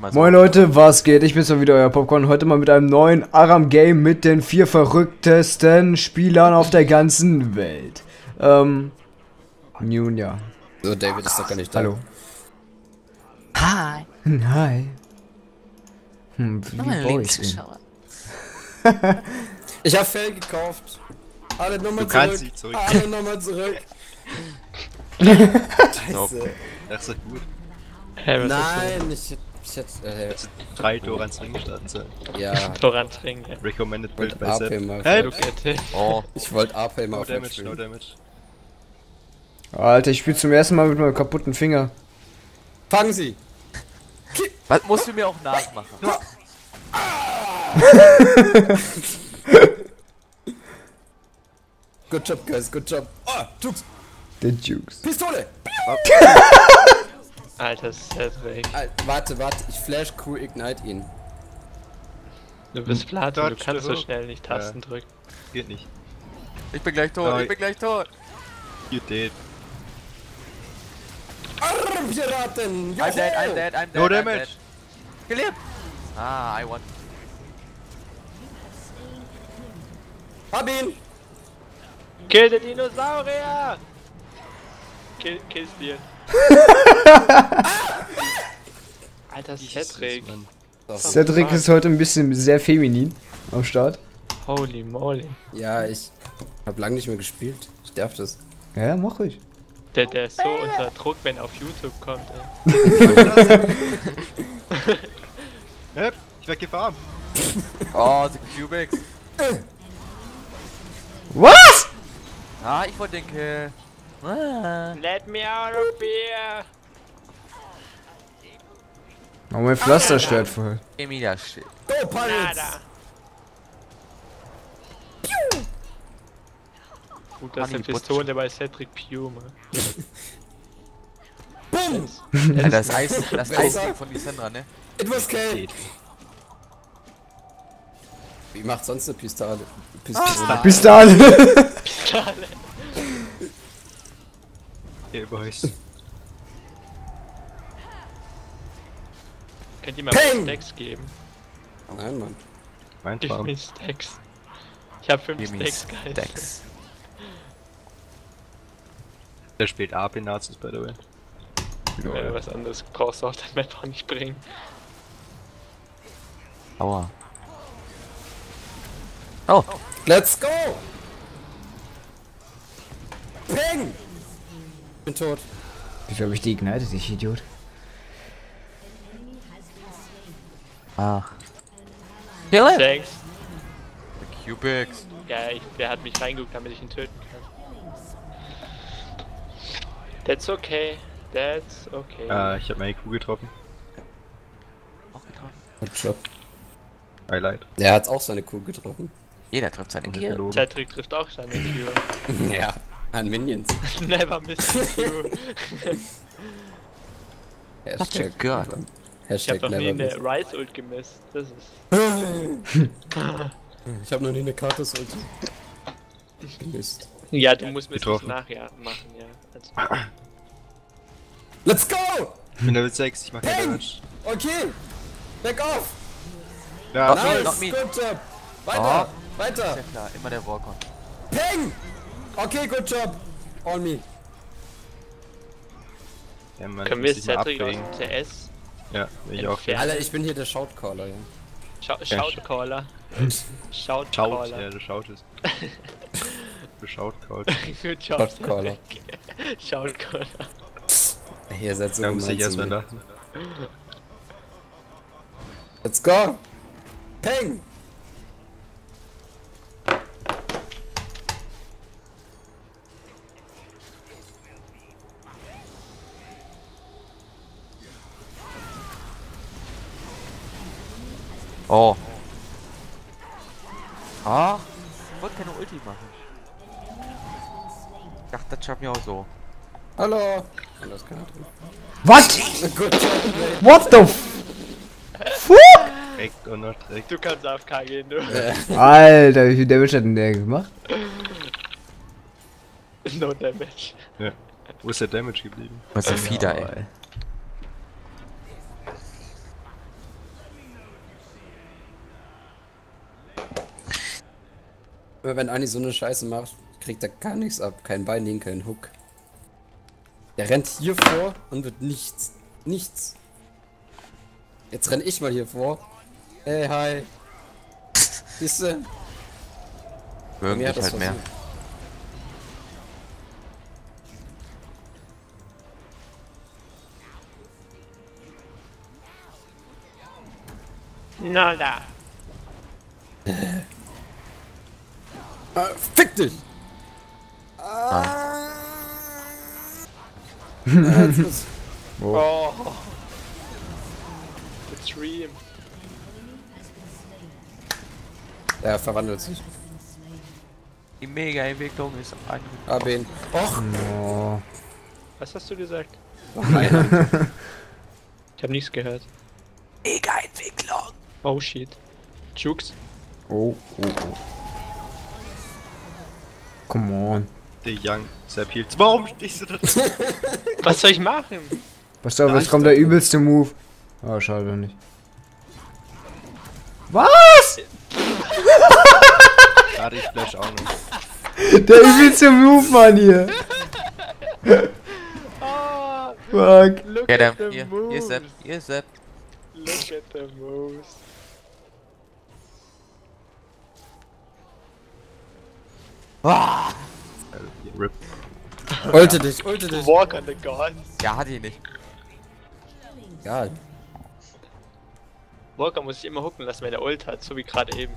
mal so. Moin Leute, was geht? Ich bin's mal wieder, euer Popcorn. Heute mal mit einem neuen Aram-Game mit den vier verrücktesten Spielern auf der ganzen Welt. Ähm, nun ja. So, David ist doch gar nicht da. Hallo. Hi. Hi. Hm, wie baue ich ihn? Ich hab Fell gekauft. Alle nochmal zurück. kannst sie zurück. Alle nochmal zurück. Scheiße. Das ist doch gut. Nein, ich, ich hätte. Äh, Drei Tore ans Ring starten sollen. ja, Vorantrinken. Recommended build by AP mal. Help! Look at him. Oh, Ich wollte AP mal No auf damage, no no damage. Alter, ich spiele zum ersten Mal mit meinem kaputten Finger. Fangen Sie! was musst du mir auch nachmachen? Good job, guys, good job. Oh, Jukes! Der Jukes. Pistole! Alter Cedric. Ah, warte, warte, ich flash Q ignite ihn. Du bist Platin, du kannst so hook. schnell nicht Tasten Ja. drücken. Geht nicht. Ich bin gleich tot, Nein. ich bin gleich tot. You did. Arr, Piraten! I'm dead, I'm dead, I'm dead. No I'm damage. dead. Gelebt. Ah, I won. Hab ihn! Kill den Dinosaurier! Kill, kill Steel. Alter Cedric. Cedric ist heute ein bisschen sehr feminin am Start. Holy moly. Ja, ich hab lang nicht mehr gespielt. Ich darf das. Ja, mach ich. Der, der ist so unter Druck, wenn er auf YouTube kommt, ey. Ich werd gefarmt. Oh, the Cubics. Was? Ah, ich wollte den Kill. Ah. Let me out of here! Oh, mein Pflaster stört voll. Emilia shit. Go, Pirates! Gut, dass Honey, eine Pistole bei Cedric Pume. Boom! Ja, das Eis, das. Eis von Lissandra, ne? It was K! Geht. Wie macht sonst eine Pistole? Pistole. Ah. Bis dann. Hey, Boys. Könnt ihr mir Peng! Stacks geben? Nein, Mann. Mein Gib mir Stacks. Ich hab 5 Give me Stacks, guys. Stacks. Der spielt AP Nazis, by the way. Äh, was anderes brauchst du auf der Map auch nicht bringen. Aua. Oh, Let's go! Peng! Bin tot. Wieso hab ich die ignited, ich Idiot? ach. Kill it! Thanks. Cubics. Ja, ich, der hat mich reingeguckt, damit ich ihn töten kann. That's okay. That's okay. Ah, ich hab meine Kuh getroffen. Auch getroffen. Good job. Highlight. Der hat auch seine Kuh getroffen. Jeder trifft seine gelogen. Cedric trifft auch seine Tür. Ja, an Minions. Never miss Q. Hashtag. Gott. Ich hab Hashtag noch nie eine. Rise Ult gemisst. Das ist. Ich hab noch nie eine Karte so gemisst. Ja, du musst mir das nachher machen, ja. Also, Let's go! Ich bin Level 6, ich mach keinen Peng! Damage. Okay! Back off! Ja, Not me, Nice! not me. Good job! Weiter! Weiter! Ist ja klar, immer der Walker. Peng! Okay, good job! On me. ja Mann, können wir Cedric aus dem TS? Ja, ich auch. Alter, ich bin hier der Shoutcaller, ja. Schau Shoutcaller. Schaut, Shoutcaller. ja, du schautest. du job. Shoutcaller. Shoutcaller. Ihr seid so gemein ich zu erstmal mir. lachen. Let's go! Peng! Oh. Ah. Ich wollte keine Ulti machen. Ich dachte, das schaffen wir auch so. Hallo! Drin. What? The f Direkt und noch direkt. Du kannst AFK gehen, du. Alter, wie viel Damage hat denn der gemacht? no damage. Ja. Wo ist der Damage geblieben? Was ist der Fieder, ey. Wenn Anni so eine Scheiße macht, kriegt er gar nichts ab. Kein Binding, kein Hook. Der rennt hier vor und wird nichts. Nichts. Jetzt renn ich mal hier vor. Hey, hi. Siehste? Mögen das halt mehr. versucht. Ah, fick dich! Ah. Ah, jetzt muss- Oh. The Dream. Er verwandelt sich. Die Mega-Entwicklung ist ein. Abin. Och! Oh. Was hast du gesagt? Nein. Ich habe nichts gehört. Mega-Entwicklung! Oh shit. Jukes. Oh, oh, oh. Come on. Der Young Sepp Heals. Warum stehst du da? Was soll ich machen? Pass auf, Ja, jetzt ich kommt der übelste Move. Oh, schade nicht. Was? Gerade ich flash auch noch. Der übelste Move, Mann, hier. Oh, Fuck. look at the Hier, moves. hier, Sepp. Hier, Sepp. Look at the moves. Äh, Rip. Ulte dich, ulte dich. Walk on the gun. Ja, hat ihn nicht. Egal. Walker muss sich immer hucken lassen, wenn er Ult hat, so wie gerade eben.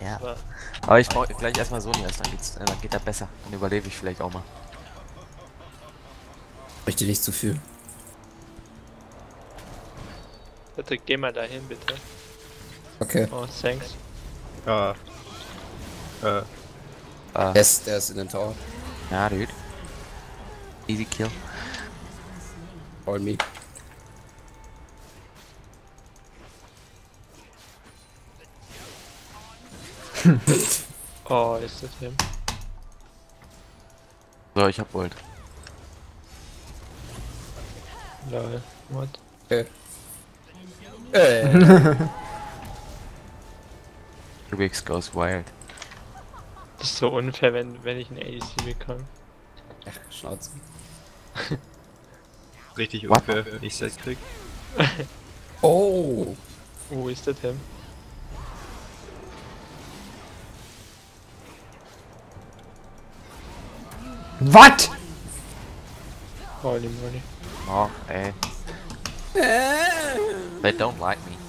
Ja. Aber Aber ich brauche gleich erstmal so einen dann geht's, dann geht er besser. Dann überlebe ich vielleicht auch mal. Möchte nicht zu viel. bitte geh mal dahin, bitte. Okay. Oh, thanks. Ja. Äh, Äh, Der ist, der ist in Tower. ja, dude. Easy kill. Call me. Oh, ist das him? So, ich hab Ult. Lol. What? Okay. Äh. Rubix goes wild. Das ist so unfair, wenn, wenn ich einen ADC bekomme. Ach, Schnauze. richtig What? unfair, wenn ich Sex krieg. Oh. Oh, ist das him? Was? Holy moly. Oh, ey. They don't like me.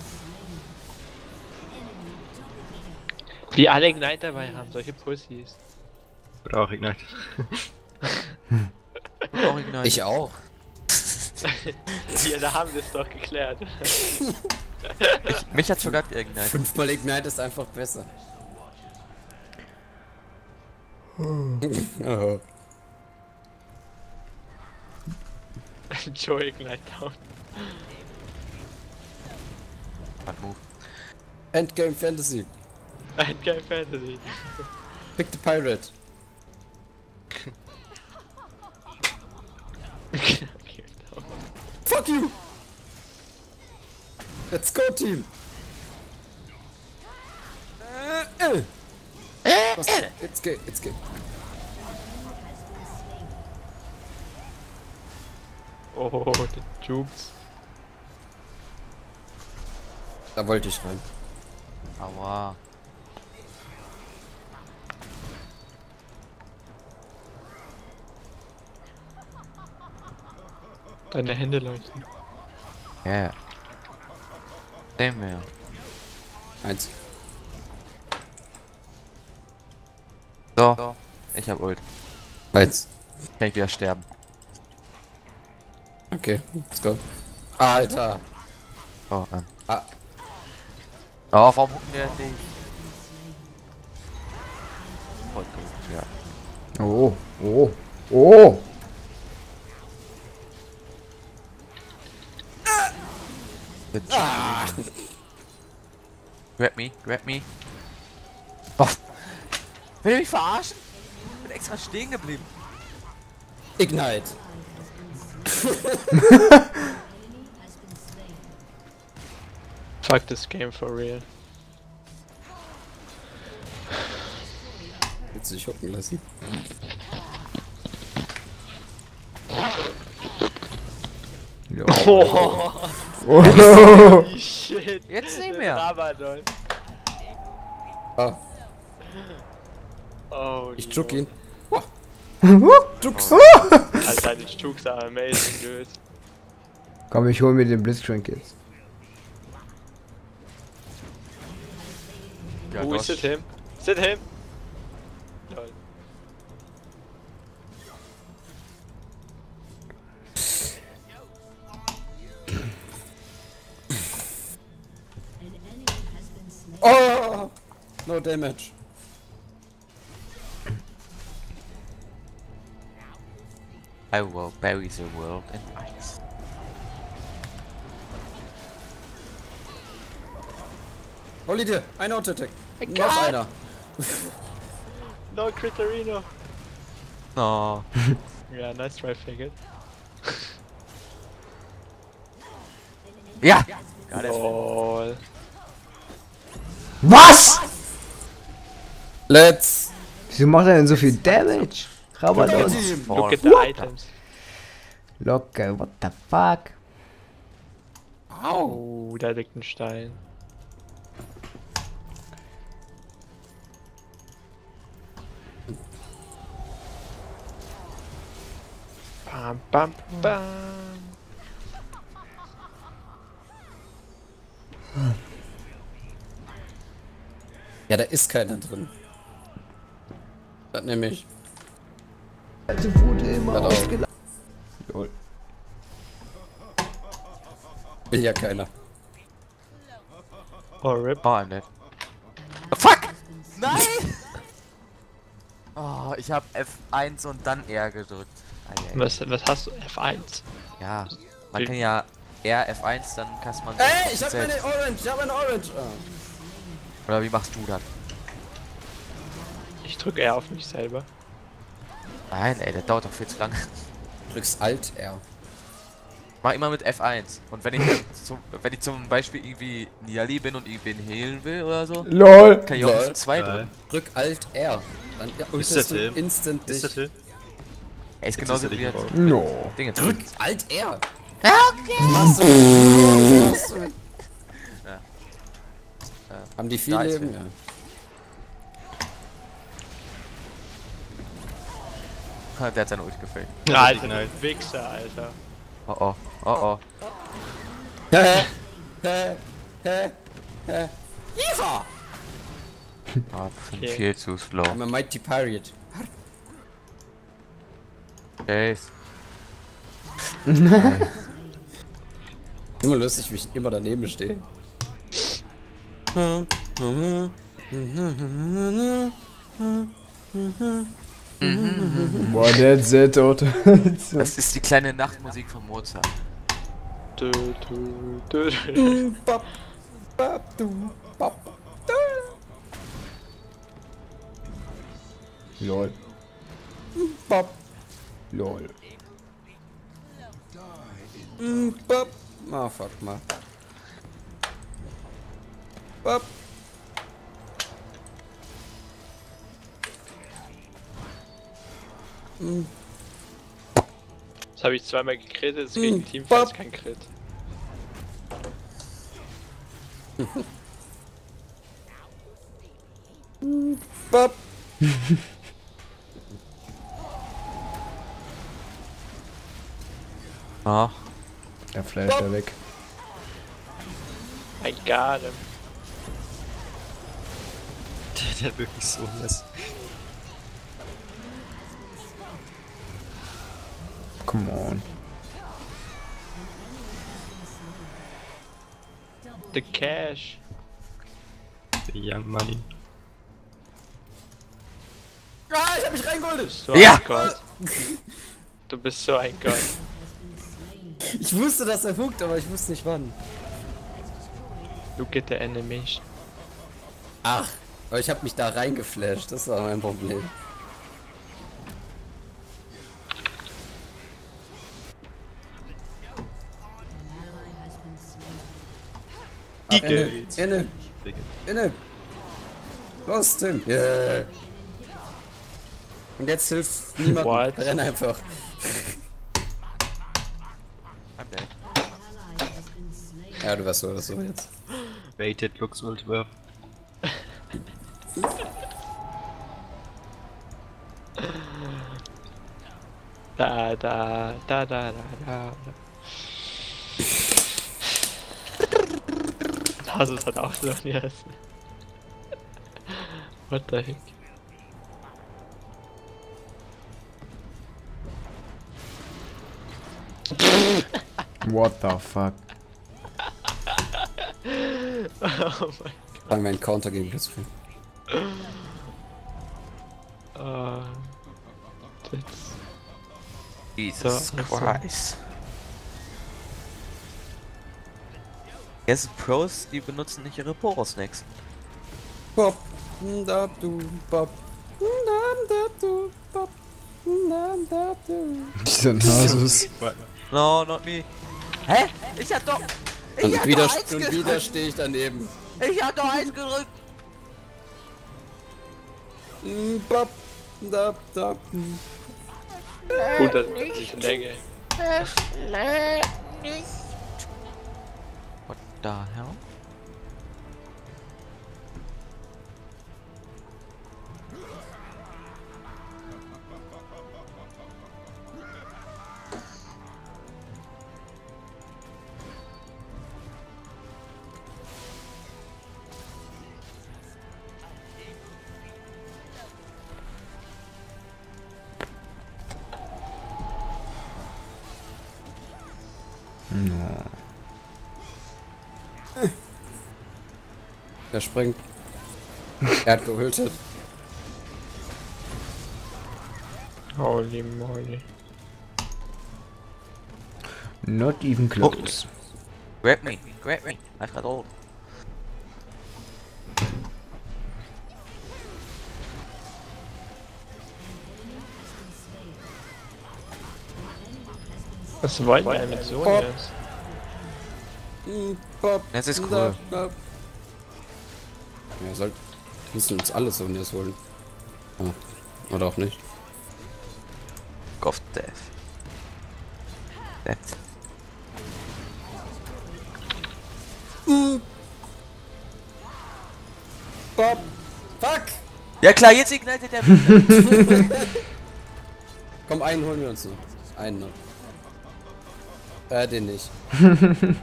Wie alle Ignite dabei haben, solche Pussys. Brauch ich nicht. Oh, Ignite. Ich auch. Die alle haben das doch geklärt. ich, mich hat sogar Ignite. Fünfmal Ignite ist einfach besser. oh. Joe Ignite down. Bad Move. Endgame Fantasy. Endgame Fantasy. Pick the Pirate. Fuck you! Let's go, Team! Äh, äh. Was? Jetzt geht, jetzt geht. Oh, der Jukes. Da wollte ich rein. Aua. Deine Hände leuchten. Yeah. Same wir. Eins. So. Ich hab Ult. Eins. Kann ich wieder sterben. Okay, let's go. Alter. Oh, ähm. Ah. Oh, warum hucken wir nicht? Ja. Oh, oh, oh. Grab me, grab me. Oh. Will ihr mich verarschen? Ich bin extra stehen geblieben. Ignite. Fuck this game for real. hat sich hocken lassen. Ja. Oh, Oh. shit. Jetzt nicht mehr. Rabadon. Ah, Oh, ich juck ihn. Jucks. Alter, deine Jukes are amazing, dude. Komm, ich hol mir den Blitzcrank jetzt. Ja, Who is Dosh. it him? Is it him? Oh! No damage. I will bury the world in ice. Hol dir, ein Auto-Attack. Noch einer. No, Critarino. No. Ja, nice try, Faggot. Ja! Got it. Lol. Was? Let's. Wieso macht er denn so viel Damage? Rabadon. Look at the items. Locker, what the fuck? Oh, da liegt ein Stein. Bam, bam, bam. Ja, da ist keiner drin. Das nämlich. wurde immer Das auch. ausgeladen. Lol. Will ja keiner. Oh, rip. Oh, I'm dead. Oh, fuck! Nein! Oh, ich hab F1 und dann R gedrückt. Ei. Was, was hast du? F1. Ja, man kann ja R, F1, dann kann man... Ey, ich hab selbst- eine Orange, ich hab eine Orange. Ah. Oder wie machst du das? Ich drücke eher auf mich selber. Nein, ey, das dauert doch viel zu lange. Drückst Alt R. Mach immer mit F1. Und wenn ich, zum, wenn ich zum Beispiel irgendwie Niali bin und irgendwen heilen will oder so, LOL. kann ich auch Lol. F2 drücken. Drück Alt R. Dann ja, Ist das du instant Ist das dich. Hill? Ey, ist Jetzt genauso er wie dich jetzt. No. Dinge. Drück Alt R. Was du? Was du? Haben die viel Da ist Leben? Ja. Der hat seine Ult gefällt. Alter, Nein. du Wichser, Alter. Oh oh, oh oh. Hä? Hä? Hä? Hä? Yeehaw! Ah, bin Okay. viel zu slow. I'm a mighty pirate. Chase. Immer lustig, wie ich immer daneben stehe. Boah, der hat sehr tot. Das ist die kleine Nachtmusik von Mozart. Du, du, du, du. Bap, bap, du, bap, du. LOL. Bap, LOL. mm, bap. Ah, fuck mal. Bap. Das habe ich zweimal gekritet, das Mm, gegen Team bap. kein Crit. Bap. Ah, Der flasht er weg. I got him. Der, der wirklich so nass. Come on. The cash. Der Young Money. Ah, ich hab mich reingoldet. So Ja. ein Gott. Du bist so ein Gott. Ich wusste, dass er huckt, aber ich wusste nicht wann. Look at the animation. Ach, aber ich hab mich da reingeflasht, das war mein Problem. Inne, inne, inne. Los, Tim. Yeah. Und jetzt hilft niemand. What? Renn einfach. I'm dead. Ja, du warst so oder so jetzt. Baited Lux Ultimate. Da, da, da, da, da, da. Hasus hat auch so nie essen. What the heck? What the fuck? Oh mein wir einen Counter gegen das Spiel. Gott. Das Jesus So, also. Christ. Jetzt Pros, die benutzen nicht ihre Poro-Snacks. Bob, da du, Bob. Da du, Bob. Da du. Dieser Nasus. No, not me. Hä? Ich hab doch... Und wieder, und wieder stehe ich daneben. Ich hab doch eins gedrückt! Mm, da, da. Gut, dass ich nicht Länge. What the hell? Der springt. Er hat gehültet. Holy moly. Not even close. Grab me, grab me. I've got all. Was wollen wir mit so Bob, Das ist cool. Da. Ja, soll, müssen uns alle Sonias holen. Ah, oder auch nicht. Of death. Death. Bob! Fuck! Ja klar, jetzt ignitet der. Komm, einen holen wir uns noch. Einen noch. Äh, den nicht.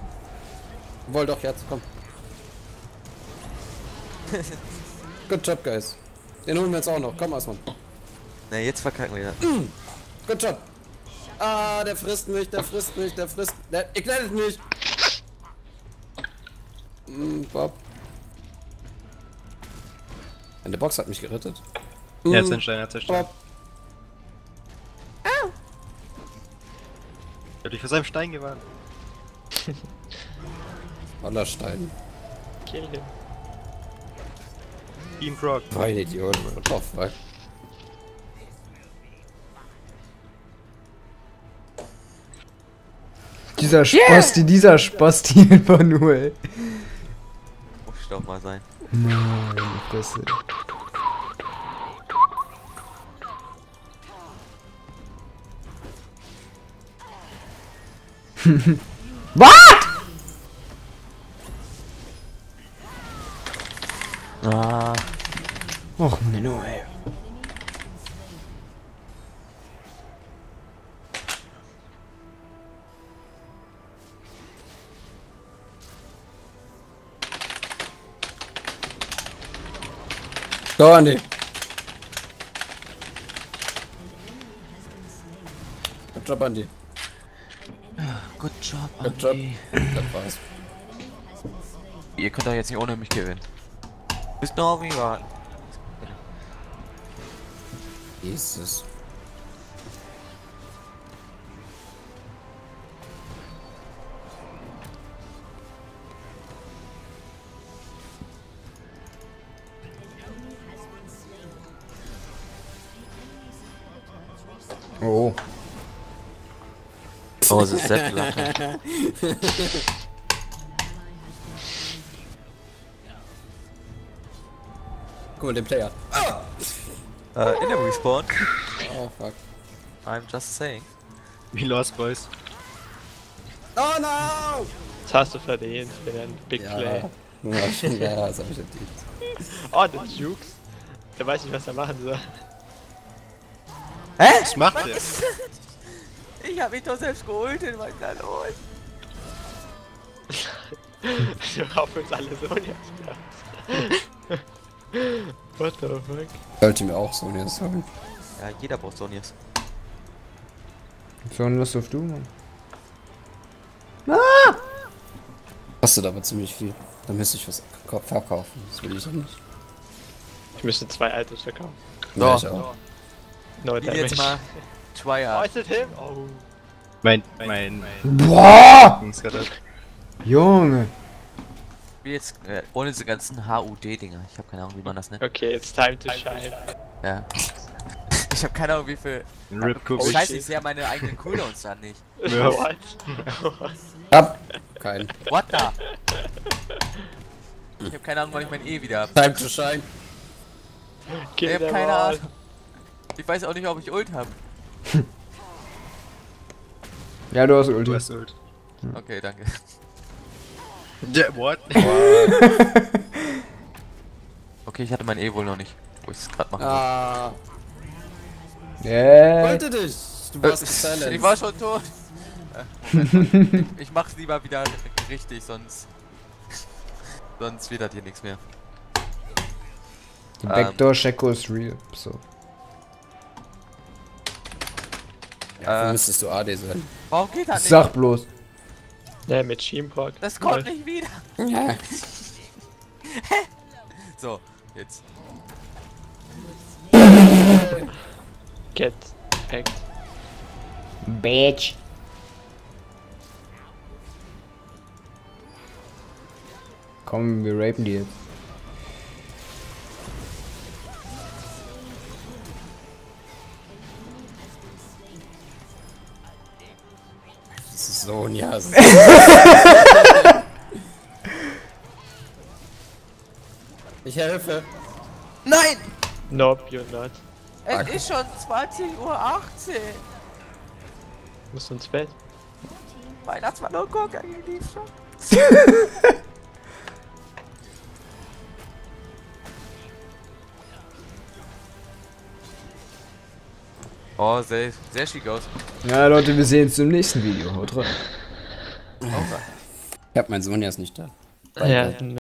Woll doch jetzt, komm. Good job, guys. Den holen wir jetzt auch noch. Komm, Asman. Na, jetzt verkacken wir. Good job. Ah, der frisst mich, der frisst mich, der frisst. Der ignitet mich. Mm, Bob. Eine Box hat mich gerettet. Er hat Mm, seinen Stein er hat zerstört. Bob. Er hat dich vor seinem Stein gewarnt. Wallerstein. Kill him. Team Frog. War ein Idiot. What the fuck? Dieser Spasti, dieser Spasti einfach nur, ey. Muss ich doch mal sein. Meine Fresse. What? Go, Andi. Good job, Andi. Good job, Good job. Andi. Das war's. Ihr könnt doch jetzt nicht ohne mich gewinnen. Müsst nur auf mich warten. Jesus. Oh. Oh, es ist sehr lachen. Guck mal den Player. Äh, in der Respawn. Oh fuck. I'm just saying. We lost, boys. Oh no! Das hast du verdient für den Big Play. Ja, schon, ja das hab ich verdient. Oh, der Jukes. Der weiß nicht, was er machen soll. Was macht der? Ich hab mich doch selbst geholt, was ist da los? Wir raufen uns alle so jetzt. What the fuck? Sollte mir auch so ne sagen. Ja, jeder braucht Sonyas. So, was auf du, Mann. Kostet aber ziemlich viel. Da müsste ich was verkaufen. Das will ich ja nicht. Ich müsste zwei Items verkaufen. Ja, ich auch. No Spiel damage. jetzt mal him? Oh. Mein, mein, mein. Boah! Junge. Spiel jetzt äh, ohne diese ganzen HUD-Dinger. Ich habe keine Ahnung, wie man das nennt. Okay, it's time to shine. Ja. Ich habe keine Ahnung, wie viel. Rip Oh. Scheiße, ich sehe ja meine eigenen Cooldowns dann nicht. Ja. What? Hab keinen. What the? Ich habe keine Ahnung, wann ich mein E wieder hab. Time to shine. Ich hab keine. Ahnung. Ich weiß auch nicht, ob ich Ult habe. Ja, du hast Du Ulti. hast Ult. Okay, danke. Yeah, what? Okay, ich hatte mein E wohl noch nicht. Wo ich es gerade machen Ah, Yeah. wollte dich. Du warst Äh, silenced. Ich war schon tot. Äh, Moment. ich mach's lieber wieder richtig, sonst. Sonst wird das hier nichts mehr. Die Ähm. Backdoor Sheko ist real. So. Ja, Äh. müsstest du AD sein. Warum geht das nicht? Sag bloß. Ne, mit Sheempork. Das kommt nicht wieder. Ja. So, jetzt. Get packed. Bitch. Komm, wir rapen die jetzt. Das ist so ein Ja. Ich helfe. Nein! Nope, you're not. Es ist schon 20.18 Uhr. Musst du ins Bett? Weihnachtsmann und Coca lief schon. Oh, sehr, sehr schick aus. Ja, Leute, wir sehen uns im nächsten Video. Haut rein. Ich hab meinen Sohn jetzt nicht da. Ja,